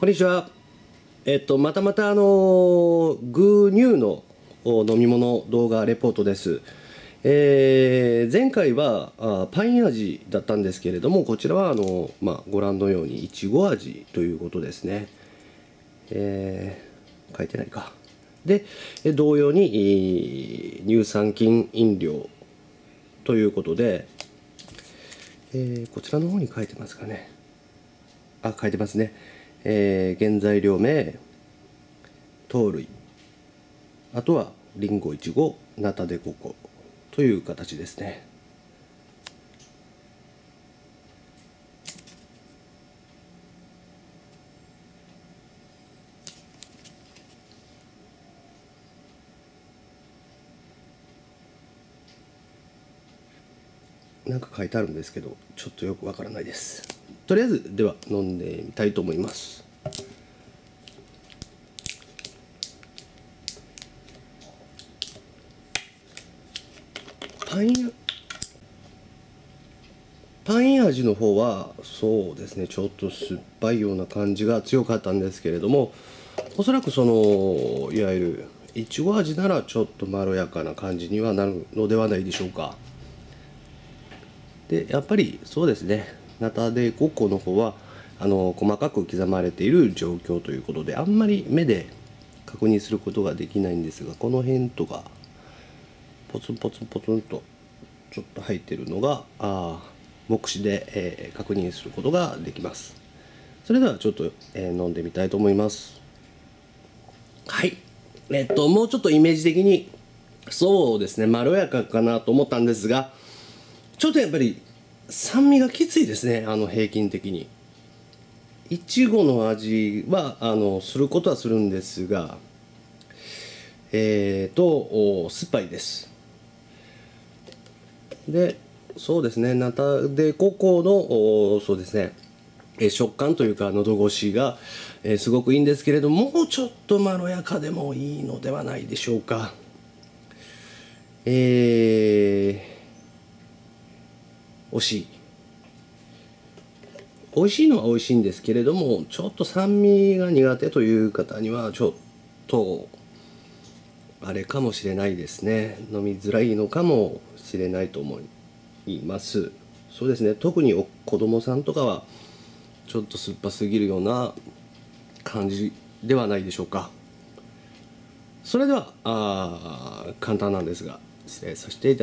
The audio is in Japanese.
こんにちは。えっと、またまたあの、グーニューの飲み物動画レポートです。えー、前回はあパイン味だったんですけれども、こちらはあの、まあ、ご覧のようにいちご味ということですね。えー、書いてないか。で、同様に乳酸菌飲料ということで、えー、こちらの方に書いてますかね。あ、書いてますね。えー、原材料名糖類。あとはりんごいちごナタデココ。という形ですね。なんか書いてあるんですけどちょっとよくわからないです。とりあえずでは飲んでみたいと思います。パインパイン味の方はそうですねちょっと酸っぱいような感じが強かったんですけれどもおそらくそのいわゆるいちご味ならちょっとまろやかな感じにはなるのではないでしょうか。でやっぱりそうですねナタデココの方はあの細かく刻まれている状況ということであんまり目で確認することができないんですがこの辺とかポツンポツンポツンとちょっと入ってるのがあ目視で、えー、確認することができます。それではちょっと、えー、飲んでみたいと思います。はい。えっともうちょっとイメージ的にそうですねまろやかかなと思ったんですがちょっとやっぱり酸味がきついですねあの平均的に。いちごの味はあのすることはするんですがえーと酸っぱいです。でそうですねナタデココのそうですね食感というか喉越しが、え、すごくいいんですけれどもうちょっとまろやかでもいいのではないでしょうか。えー、惜しい。美味しいのは美味しいんですけれどもちょっと酸味が苦手という方にはちょっとあれかもしれないですね。飲みづらいのかもしれないと思います。そうですね。特に子供さんとかはちょっと酸っぱすぎるような感じではないでしょうか。それではあ簡単なんですが失礼させていただきます。